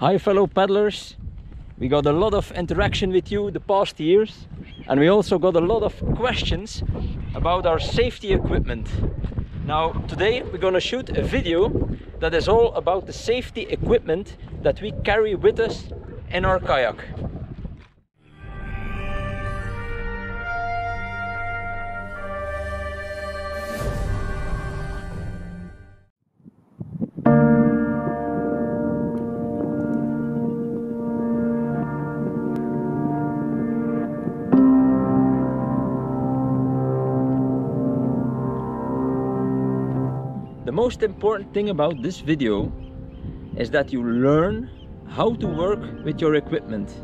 Hi fellow paddlers. We got a lot of interaction with you the past years and we also got a lot of questions about our safety equipment. Now today we're gonna shoot a video that is all about the safety equipment that we carry with us in our kayak. The most important thing about this video is that you learn how to work with your equipment.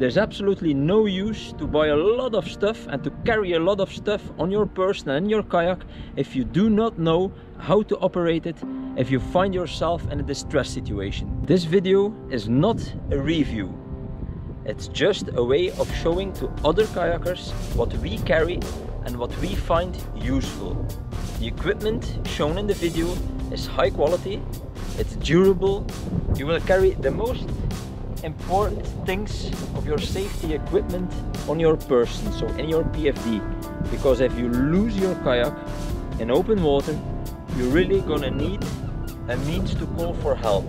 There's absolutely no use to buy a lot of stuff and to carry a lot of stuff on your person and your kayak if you do not know how to operate it if you find yourself in a distress situation. This video is not a review. It's just a way of showing to other kayakers what we carry and what we find useful. The equipment shown in the video is high quality, it's durable, you will carry the most important things of your safety equipment on your person, so in your PFD. Because if you lose your kayak in open water, you're really gonna need a means to call for help.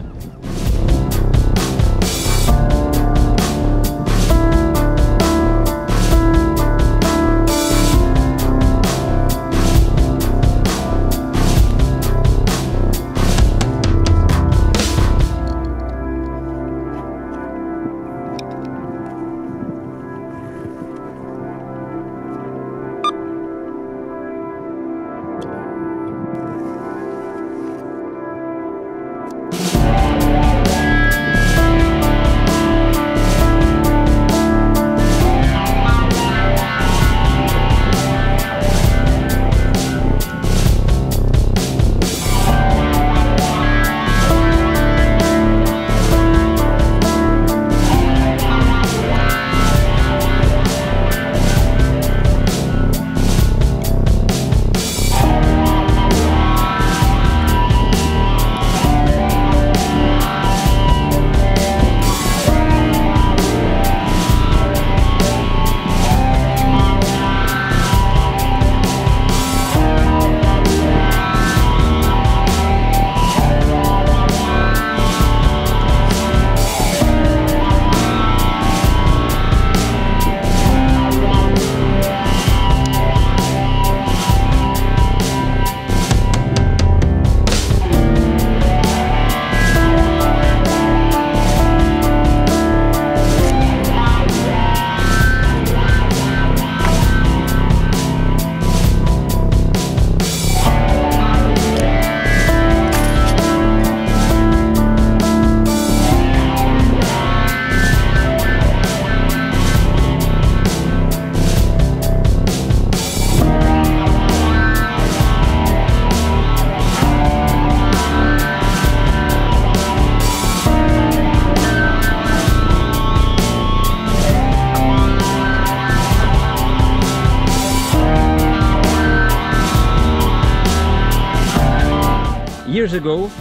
Years ago,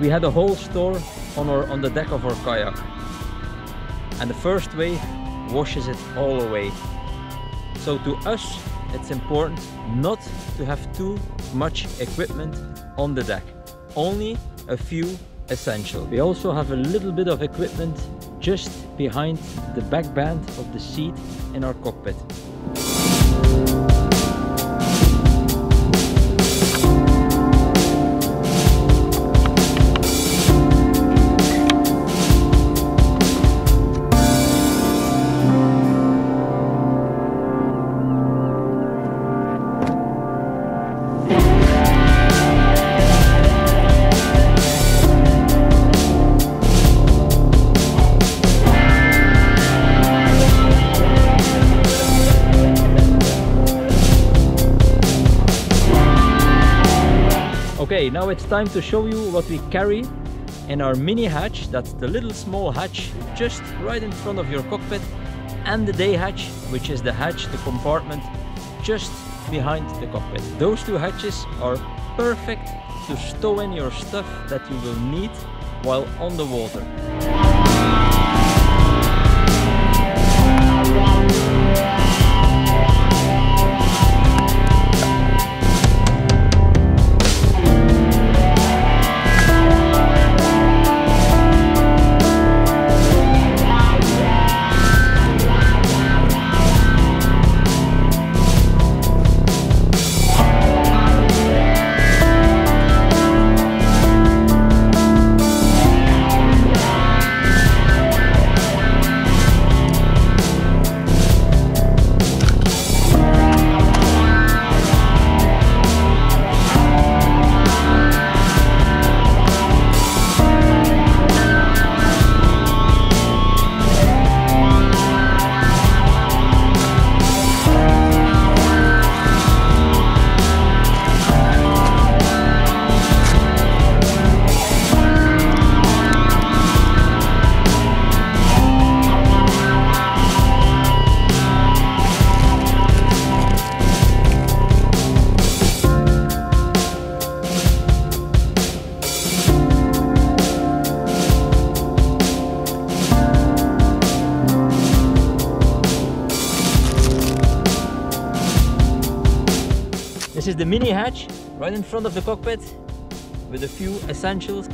we had a whole store on, our, on the deck of our kayak. And the first wave washes it all away. So to us, it's important not to have too much equipment on the deck. Only a few essential. We also have a little bit of equipment just behind the back band of the seat in our cockpit. Okay, now it's time to show you what we carry in our mini hatch. That's the little small hatch just right in front of your cockpit and the day hatch, which is the hatch, the compartment just behind the cockpit. Those two hatches are perfect to stow in your stuff that you will need while on the water. Is the mini hatch right in front of the cockpit with a few essentials.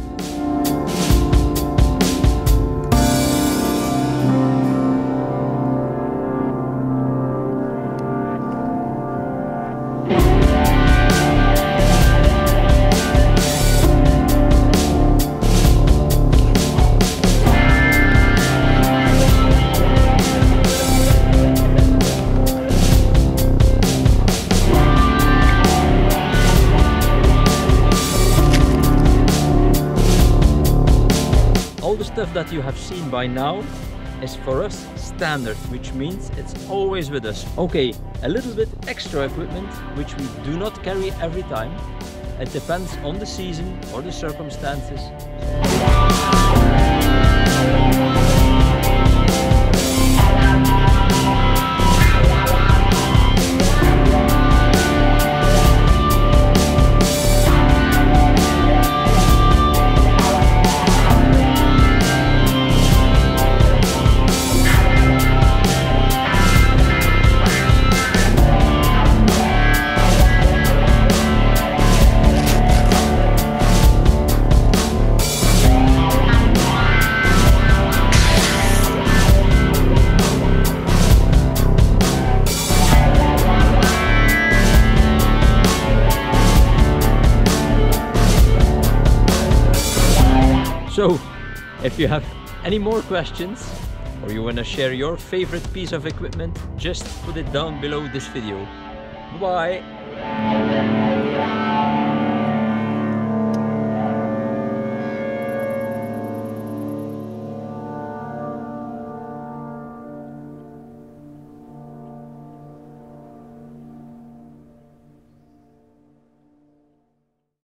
That you have seen by now is for us standard, which means it's always with us. Okay, a little bit extra equipment, which we do not carry every time. It depends on the season or the circumstances. So, if you have any more questions or you want to share your favorite piece of equipment, just put it down below this video. Bye!